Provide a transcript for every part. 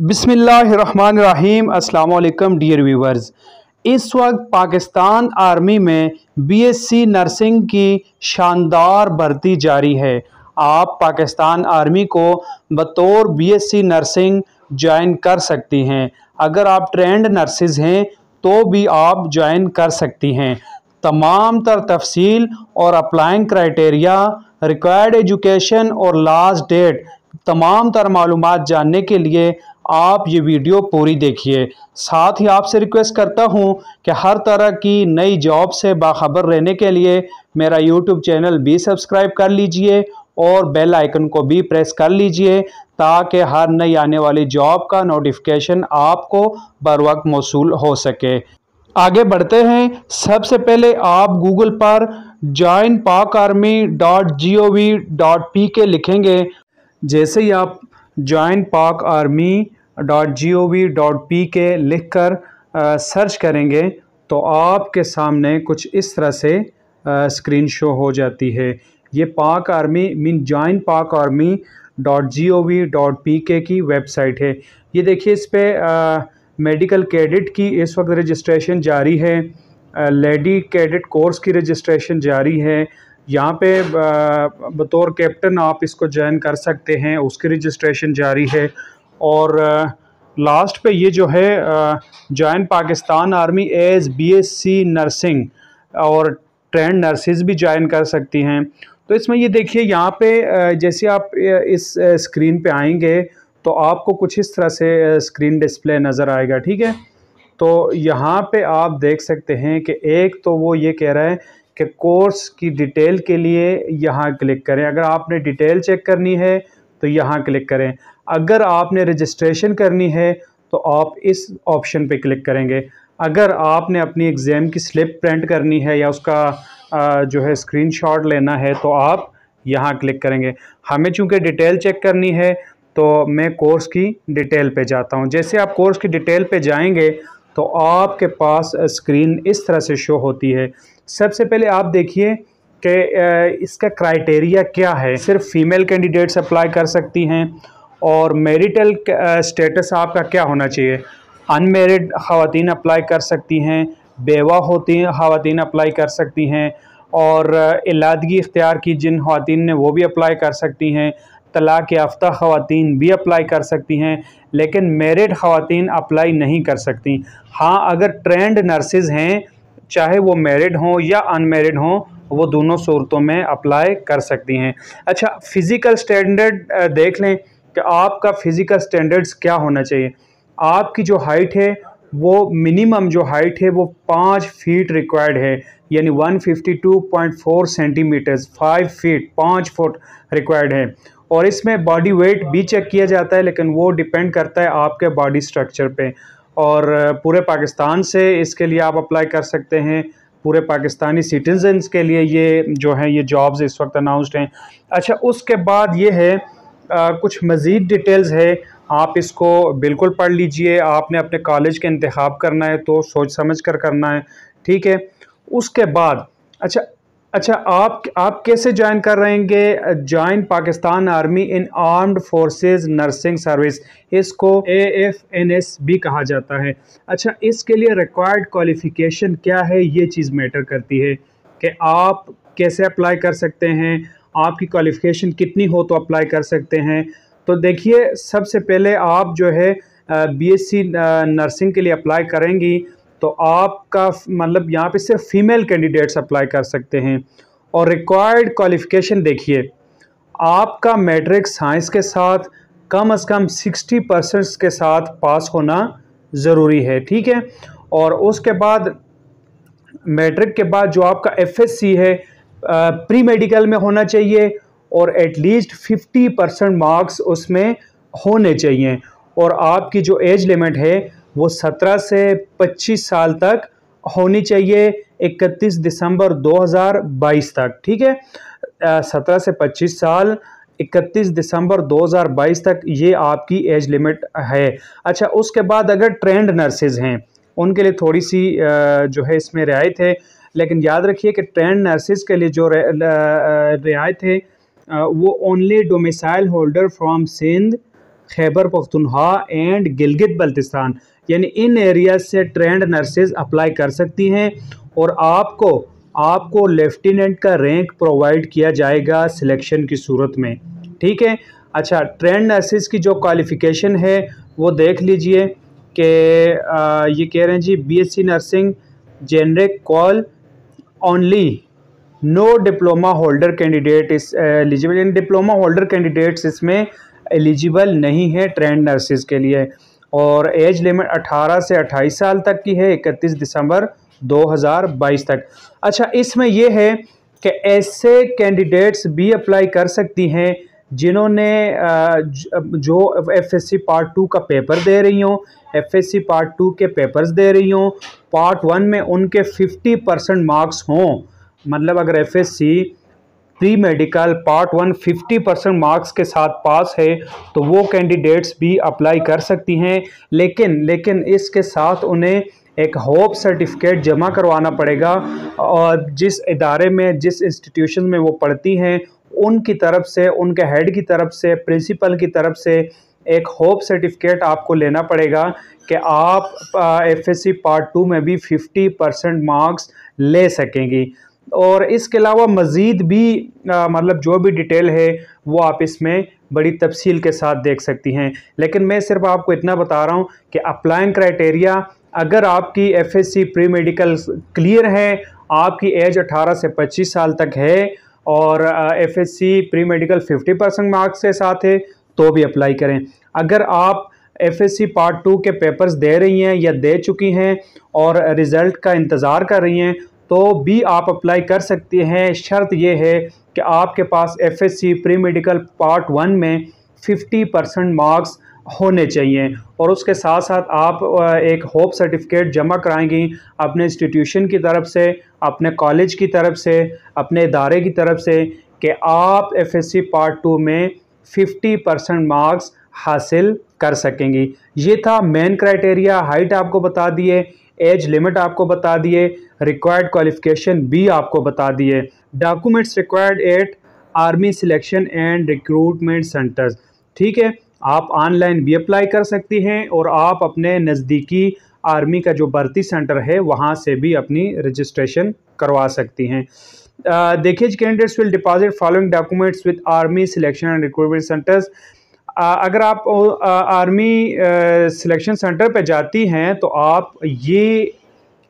बिसमीम अस्सलाम dear viewers. इस वक्त पाकिस्तान आर्मी में बीएससी नर्सिंग की शानदार भर्ती जारी है। आप पाकिस्तान आर्मी को बतौर बीएससी नर्सिंग ज्वाइन कर सकती हैं। अगर आप ट्रेंड नर्सिस हैं तो भी आप ज्वाइन कर सकती हैं। तमाम तर तफसील और अप्लाइंग क्राइटेरिया, रिक्वायर्ड एजुकेशन और लास्ट डेट, तमाम तर मालूम जानने के लिए आप ये वीडियो पूरी देखिए। साथ ही आपसे रिक्वेस्ट करता हूँ कि हर तरह की नई जॉब से बाखबर रहने के लिए मेरा यूट्यूब चैनल भी सब्सक्राइब कर लीजिए और बेल आइकन को भी प्रेस कर लीजिए ताकि हर नई आने वाली जॉब का नोटिफिकेशन आपको बर वक्त मौसू हो सके। आगे बढ़ते हैं। सबसे पहले आप गूगल पर join Pak army dot G O V dot P K लिखेंगे। जैसे ही आप join Pak army dot G O V dot P K लिख कर सर्च करेंगे तो आपके सामने कुछ इस तरह से स्क्रीन शो हो जाती है। ये Pak army, mean join Pak army. Dot G O V dot P K की वेबसाइट है। ये देखिए इस पर मेडिकल कैडेट की इस वक्त रजिस्ट्रेशन जारी है लेडी कैडेट कोर्स की रजिस्ट्रेशन जारी है। यहाँ पे बतौर कैप्टन आप इसको ज्वाइन कर सकते हैं, उसकी रजिस्ट्रेशन जारी है। और लास्ट पे ये जो है join Pakistan army as BSc nursing और ट्रेंड नर्सिस भी ज्वाइन कर सकती हैं। तो इसमें ये देखिए, यहाँ पे जैसे आप इस स्क्रीन पे आएँगे तो आपको कुछ इस तरह से स्क्रीन डिस्प्ले नज़र आएगा, ठीक है? तो यहाँ पे आप देख सकते हैं कि एक तो वो ये कह रहा है कि कोर्स की डिटेल के लिए यहाँ क्लिक करें। अगर आपने डिटेल चेक करनी है तो यहाँ क्लिक करें। अगर आपने रजिस्ट्रेशन करनी है तो आप इस ऑप्शन पे क्लिक करेंगे। अगर आपने अपनी एग्ज़ाम की स्लिप प्रिंट करनी है या उसका जो है स्क्रीनशॉट लेना है तो आप यहाँ क्लिक करेंगे। हमें चूँकि डिटेल चेक करनी है तो मैं कोर्स की डिटेल पे जाता हूँ। जैसे आप कोर्स की डिटेल पे जाएँगे तो आपके पास स्क्रीन इस तरह से शो होती है। सबसे पहले आप देखिए कि इसका क्राइटेरिया क्या है? सिर्फ़ फीमेल कैंडिडेट्स अप्लाई कर सकती हैं और मेरिटल स्टेटस आपका क्या होना चाहिए? अनमेरिड ख़वान अप्लाई कर सकती हैं, बेवा होती ख़वान अप्लाई कर सकती हैं और इलादगी इख्तियार की जिन ख़वान ने वो भी अप्लाई कर सकती हैं, तलाक़ याफ्ता ख़वान भी अप्लाई कर सकती हैं, लेकिन मेरिड ख़वान अप्लाई नहीं कर सकती। हाँ अगर ट्रेंड नर्सेज हैं, चाहे वो मेरिड हों या अनमेरिड हों वो दोनों सूरतों में अप्लाई कर सकती हैं। अच्छा फ़िज़िकल स्टैंडर्ड देख लें कि आपका फ़िज़िकल स्टैंडर्ड्स क्या होना चाहिए। आपकी जो हाइट है, वो मिनिमम जो हाइट है, वो पाँच फीट रिक्वायर्ड है। यानी 152.4 सेंटीमीटर्स फाइव फीट पाँच फुट रिक्वायर्ड है। और इसमें बॉडी वेट भी चेक किया जाता है, लेकिन वो डिपेंड करता है आपके बॉडी स्ट्रक्चर पे। और पूरे पाकिस्तान से इसके लिए आप अप्लाई कर सकते हैं। पूरे पाकिस्तानी सिटीजन्स के लिए ये जो है ये जॉब्स इस वक्त अनाउंसड हैं। अच्छा उसके बाद ये है आ, कुछ मज़ीद डिटेल्स है। आप इसको बिल्कुल पढ़ लीजिए। आपने अपने कॉलेज के इंतखब करना है तो सोच समझ कर करना है। ठीक है? उसके बाद अच्छा अच्छा आप आप कैसे ज्वाइन कर रहेंगे join Pakistan army in armed forces nursing service इसको ए एफ़ एन एस भी कहा जाता है। अच्छा इसके लिए रिक्वायर्ड क्वालिफ़िकेशन क्या है? ये चीज़ मैटर करती है कि आप कैसे अप्लाई कर सकते हैं? आपकी क्वालिफ़िकेशन कितनी हो तो अप्लाई कर सकते हैं? तो देखिए, सबसे पहले आप जो है बी एस सी नर्सिंग के लिए अप्लाई करेंगी। तो आपका मतलब यहाँ पे सिर्फ़ फीमेल कैंडिडेट्स अप्लाई कर सकते हैं। और रिक्वायर्ड क्वालिफ़िकेशन देखिए, आपका मैट्रिक साइंस के साथ, कम अज़ कम 60 परसेंट के साथ पास होना ज़रूरी है, ठीक है? और उसके बाद मैट्रिक के बाद जो आपका एफएससी है प्री मेडिकल में होना चाहिए और एटलीस्ट 50 परसेंट मार्क्स उसमें होने चाहिए। और आपकी जो एज लिमिट है वो 17 से 25 साल तक होनी चाहिए 31 दिसंबर 2022 तक, ठीक है? सत्रह से 25 साल 31 दिसंबर 2022 तक ये आपकी एज लिमिट है। अच्छा उसके बाद अगर ट्रेंड नर्सेज हैं, उनके लिए थोड़ी सी जो है इसमें रियायत है, लेकिन याद रखिए कि ट्रेंड नर्सेज के लिए जो रियायत है वो only domicile holder from Sindh Khyber Pakhtunkhwa and Gilgit Baltistan यानी इन एरियाज़ से ट्रेंड नर्सेज अप्लाई कर सकती हैं और आपको आपको लेफ्टिनेंट का रैंक प्रोवाइड किया जाएगा सिलेक्शन की सूरत में। ठीक है? अच्छा ट्रेंड नर्सेज की जो क्वालिफ़िकेशन है, वो देख लीजिए कि ये कह रहे हैं जी BSc nursing, generic call, only, no diploma holder candidate is eligible in diploma holder candidates इसमें एलिजिबल नहीं है ट्रेंड नर्सिस के लिए। और एज लिमिट 18 से 28 साल तक की है 31 दिसंबर 2022 तक। अच्छा इसमें यह है कि ऐसे कैंडिडेट्स भी अप्लाई कर सकती हैं जिन्होंने जो एफएससी पार्ट टू का पेपर दे रही हों एफएससी पार्ट टू के पेपर्स दे रही हों पार्ट वन में उनके 50 परसेंट मार्क्स हों। मतलब अगर FSc pre medical part one 50 percent marks के साथ पास है तो वो कैंडिडेट्स भी अप्लाई कर सकती हैं। लेकिन लेकिन इसके साथ उन्हें एक होप सर्टिफिकेट जमा करवाना पड़ेगा, और जिस इदारे में, जिस इंस्टीट्यूशन में वो पढ़ती हैं, उनकी तरफ़ से, उनके हेड की तरफ़ से प्रिंसिपल की तरफ़ से एक होप सर्टिफिकेट आपको लेना पड़ेगा कि आप एफएससी पार्ट टू में भी 50 परसेंट मार्क्स ले सकेंगी। और इसके अलावा मज़ीद भी मतलब जो भी डिटेल है, वो आप इसमें बड़ी तफसील के साथ देख सकती हैं। लेकिन मैं सिर्फ़ आपको इतना बता रहा हूँ कि अप्लाइंग क्राइटेरिया अगर आपकी एफएससी प्री मेडिकल क्लियर है, आपकी एज 18 से 25 साल तक है और FSc pre medical 50 percent marks के साथ है तो भी अप्लाई करें। अगर आप एफएससी पार्ट टू के पेपर्स दे रही हैं या दे चुकी हैं और रिज़ल्ट का इंतज़ार कर रही हैं तो भी आप अप्लाई कर सकते हैं। शर्त यह है कि आपके पास FSc pre medical part one में 50 परसेंट मार्क्स होने चाहिए और उसके साथ साथ आप एक होप सर्टिफिकेट जमा कराएँगी अपने इंस्टीट्यूशन की तरफ़ से, अपने कॉलेज की तरफ़ से, अपने इदारे की तरफ़ से कि आप एफएससी पार्ट टू में 50 परसेंट मार्क्स हासिल कर सकेंगी। ये था मेन क्राइटेरिया हाइट आपको बता दिए। एज लिमिट आपको बता दिए रिक्वायर्ड क्वालिफिकेशन भी आपको बता दिए documents required at army selection and recruitment centres ठीक है, आप ऑनलाइन भी अप्लाई कर सकती हैं और आप अपने नज़दीकी आर्मी का जो भर्ती सेंटर है, वहाँ से भी अपनी रजिस्ट्रेशन करवा सकती हैं। देखिए candidates will deposit following documents with army selection and recruitment centres अगर आप आर्मी सिलेक्शन सेंटर पर जाती हैं तो आप ये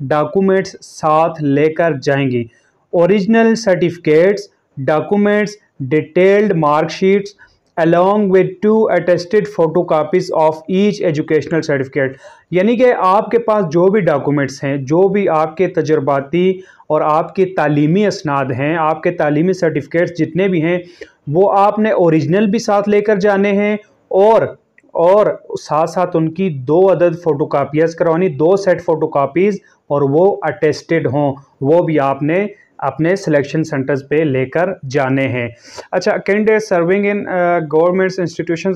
डॉक्यूमेंट्स साथ लेकर जाएँगी। Original certificates, documents, detailed marksheets, along with two attested photocopies of each educational certificate यानी कि आपके पास जो भी डॉक्यूमेंट्स हैं, जो भी आपके तजर्बाती और आपके तालीमी असनाद हैं, आपके तालीमी सर्टिफिकेट्स जितने भी हैं, वो आपने ओरिजिनल भी साथ लेकर जाने हैं और और साथ साथ उनकी दो अदद फ़ोटो कापियाज़ करवानी, दो सेट फ़ोटो कापीज़ और वो अटेस्टेड हों, वो भी आपने अपने सिलेक्शन सेंटर्स पे लेकर जाने हैं। अच्छा candidate serving in government institution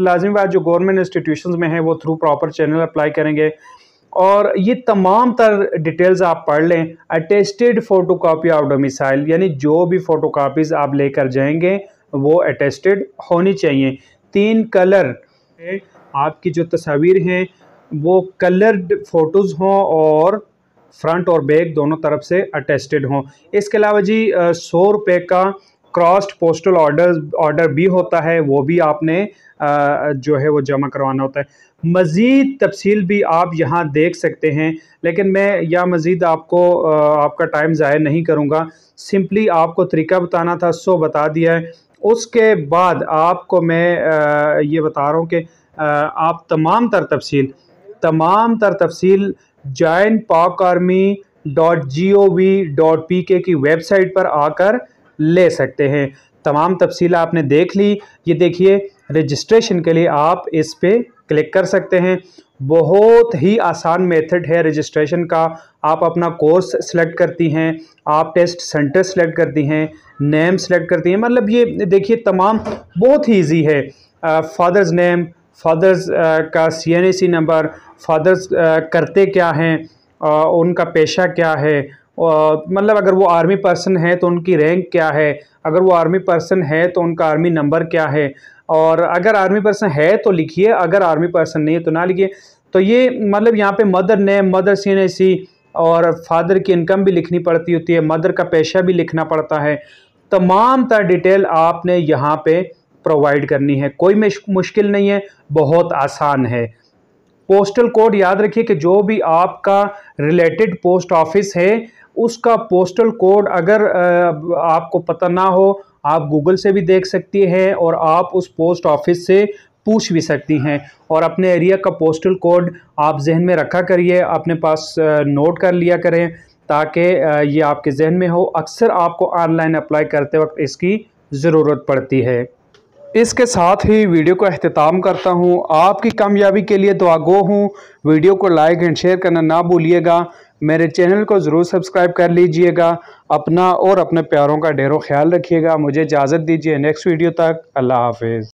लाजमी बात जो गवर्नमेंट इंस्टीट्यूशन में है, वो थ्रू प्रॉपर चैनल अप्लाई करेंगे। और ये तमाम तर डिटेल्स आप पढ़ लें attested photo copy of domicile यानी जो भी फ़ोटो कापीज़ आप लेकर जाएँगे, वो अटेस्टेड होनी चाहिए। तीन कलर आपकी जो तस्वीर हैं, वो कलर्ड फ़ोटोज़ हों और फ्रंट और बैक दोनों तरफ़ से अटेस्टेड हों। इसके अलावा जी सौ रुपये का क्रॉस्ड पोस्टल ऑर्डर ऑर्डर भी होता है, वो भी आपने जो है वो जमा करवाना होता है। मज़ीद तफसील भी आप यहाँ देख सकते हैं, लेकिन मैं या मज़ीद आपको आपका टाइम ज़ाय नहीं करूँगा। सिंपली आपको तरीका बताना था, सो बता दिया है। उसके बाद आपको मैं ये बता रहा हूँ कि आप तमाम तर तफसील, तमाम तर तफसील join Pak army dot G O V dot P K की वेबसाइट पर आकर ले सकते हैं। तमाम तफसील आपने देख ली। ये देखिए रजिस्ट्रेशन के लिए आप इस पर क्लिक कर सकते हैं। बहुत ही आसान मेथड है रजिस्ट्रेशन का। आप अपना कोर्स सेलेक्ट करती हैं, आप टेस्ट सेंटर सेलेक्ट करती हैं नेम सेलेक्ट करती हैं। मतलब ये देखिए, तमाम बहुत ही ईजी है। फादर्स नेम फादर्स का सी नंबर फादर्स करते क्या हैं उनका पेशा क्या है मतलब अगर वो आर्मी पर्सन है तो उनकी रैंक क्या है? अगर वो आर्मी पर्सन है तो उनका आर्मी नंबर क्या है? और अगर आर्मी पर्सन है तो लिखिए, अगर आर्मी पर्सन नहीं है तो ना लिखिए। तो ये मतलब यहाँ पे mother name mother C N C और फादर की इनकम भी लिखनी पड़ती होती है मदर का पेशा भी लिखना पड़ता है। तमाम तर डिटेल आपने यहाँ पे प्रोवाइड करनी है। कोई मुश्किल नहीं है, बहुत आसान है। पोस्टल कोड याद रखिए कि जो भी आपका रिलेटेड पोस्ट ऑफ़िस है उसका पोस्टल कोड अगर आपको पता ना हो, आप गूगल से भी देख सकती हैं और आप उस पोस्ट ऑफ़िस से पूछ भी सकती हैं। और अपने एरिया का पोस्टल कोड आप जहन में रखा करिए, अपने पास नोट कर लिया करें ताकि ये आपके जहन में हो। अक्सर आपको ऑनलाइन अप्लाई करते वक्त इसकी ज़रूरत पड़ती है। इसके साथ ही वीडियो को अख्ताम करता हूँ। आपकी कामयाबी के लिए दुआ गो हूँ। वीडियो को लाइक एंड शेयर करना ना भूलिएगा। मेरे चैनल को ज़रूर सब्सक्राइब कर लीजिएगा। अपना और अपने प्यारों का ढेरों ख्याल रखिएगा। मुझे इजाज़त दीजिए। नेक्स्ट वीडियो तक अल्लाह हाफिज़।